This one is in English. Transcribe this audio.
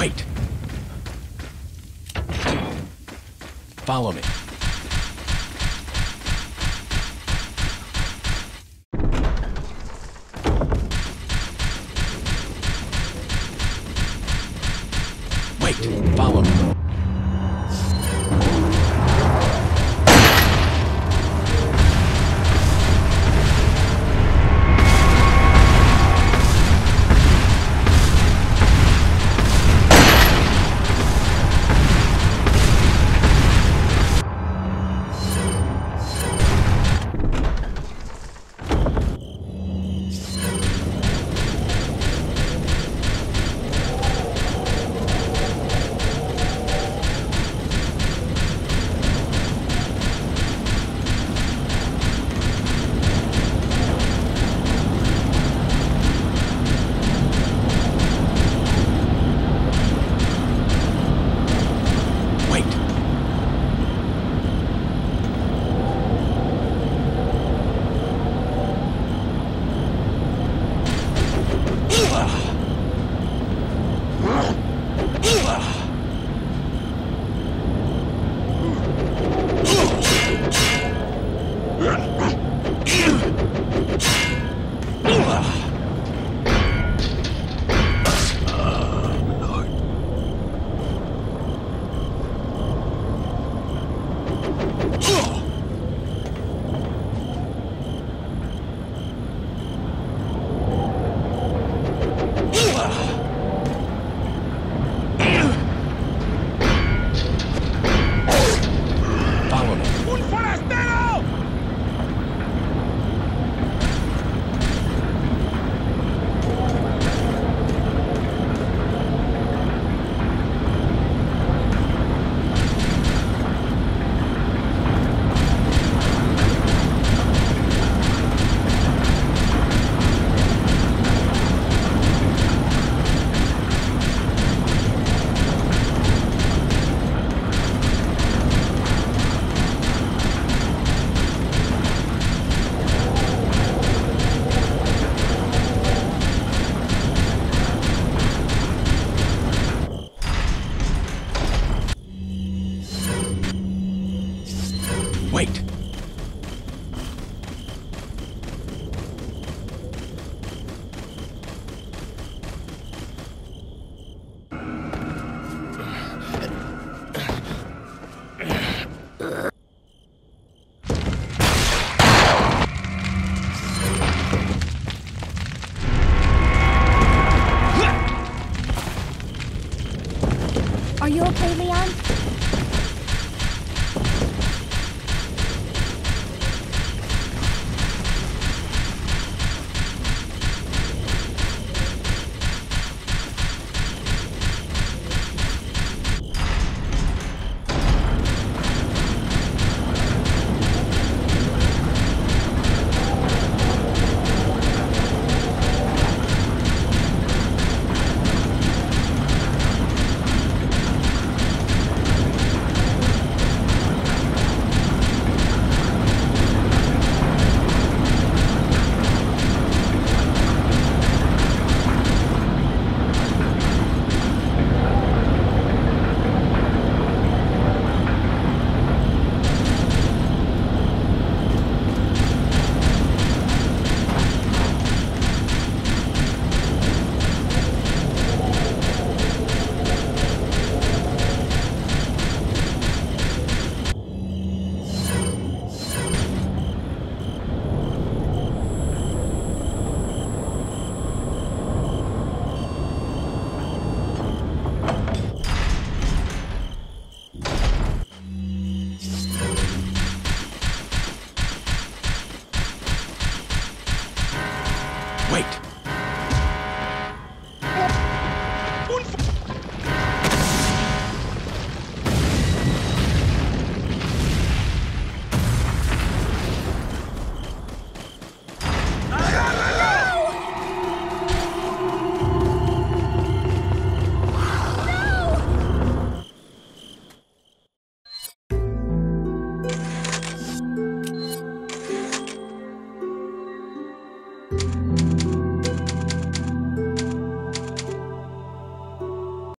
Wait. Follow me. Wait, follow me. Ugh! Wait. fight!